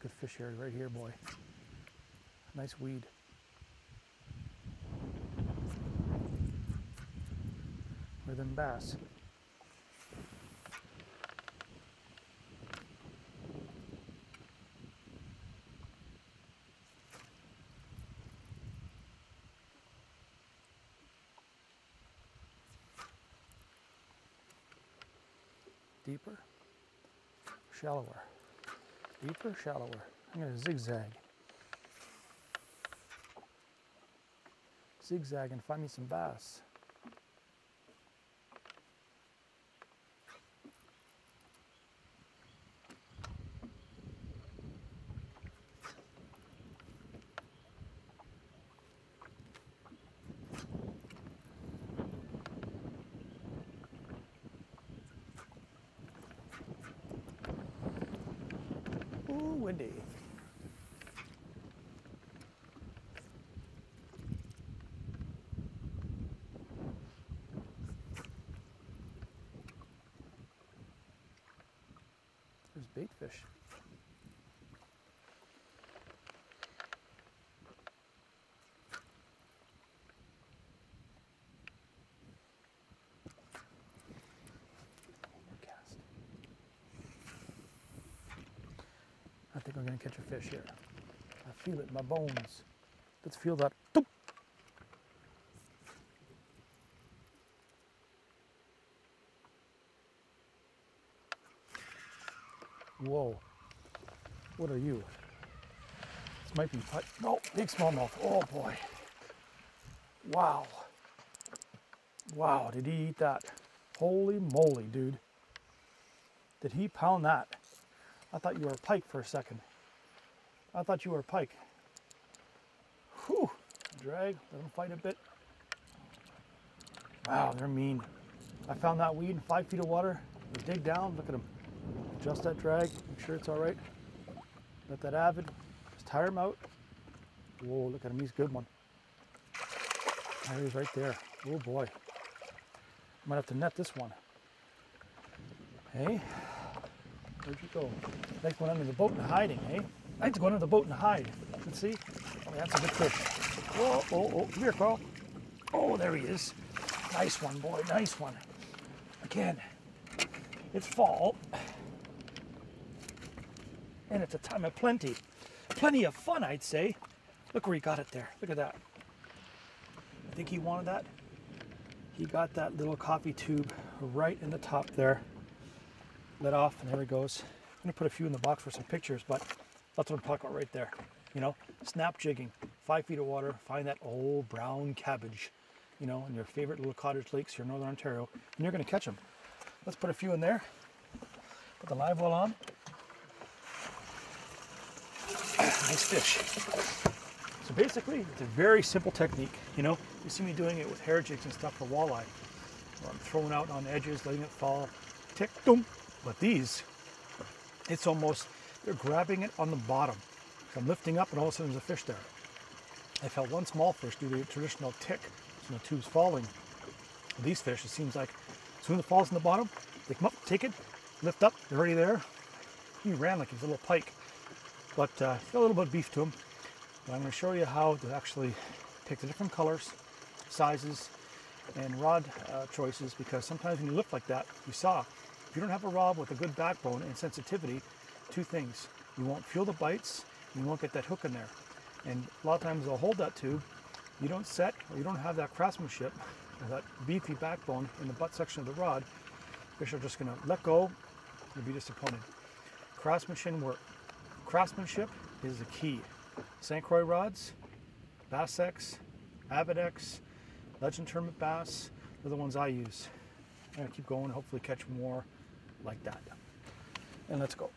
Good fish area right here, boy. Nice weed. Where them bass? Deeper, shallower. Deeper, shallower. I'm going to zigzag. Zigzag and find me some bass. Ooh, windy. There's bait fish. I think I'm gonna catch a fish here. I feel it in my bones. Let's feel that. Whoa. What are you? This might be put. No, big smallmouth. Oh boy. Wow. Wow, did he eat that? Holy moly, dude. Did he pound that? I thought you were a pike for a second. I thought you were a pike. Whew. Drag, let them fight a bit. Wow, they're mean. I found that weed in five feet of water. We dig down, look at them. Adjust that drag, make sure it's all right. Let that avid, just tire him out. Whoa, look at him, he's a good one. There he is right there. Oh boy. Might have to net this one. Hey, where'd you go? Like going under the boat and hiding, eh? I like to go under the boat and hide. Let's see. Oh, that's a good fish. Oh, oh, oh, come here, Carl. Oh, there he is. Nice one, boy, nice one. Again, it's fall. And it's a time of plenty. Plenty of fun, I'd say. Look where he got it there. Look at that. I think he wanted that. He got that little coffee tube right in the top there. Let off, and there he goes. I'm gonna put a few in the box for some pictures, but that's what I'm talking about right there. You know, snap jigging, five feet of water, find that old brown cabbage, you know, in your favorite little cottage lakes here in Northern Ontario, and you're gonna catch them. Let's put a few in there. Put the live well on. nice fish. So basically, it's a very simple technique. You know, you see me doing it with hair jigs and stuff for walleye. I'm throwing out on edges, letting it fall, tick, boom. But these, it's almost, they're grabbing it on the bottom. So I'm lifting up and all of a sudden there's a fish there. I felt one small fish do the traditional tick, so the tube's falling. These fish, it seems like as soon as it falls in the bottom, they come up, take it, lift up, they're already there. He ran like he was a little pike. But uh, he's a little bit of beef to him. But I'm going to show you how to actually pick the different colors, sizes, and rod uh, choices because sometimes when you lift like that, you saw, if you don't have a rod with a good backbone and sensitivity, two things. You won't feel the bites, you won't get that hook in there. And a lot of times they'll hold that tube, you don't set or you don't have that craftsmanship or that beefy backbone in the butt section of the rod, fish are just going to let go and be disappointed. Craftsmanship work. Craftsmanship is the key. St. Croix rods, Bassex, Avid X, Legend Tournament Bass, they're the ones I use. I'm gonna keep going, hopefully catch more like that. And let's go.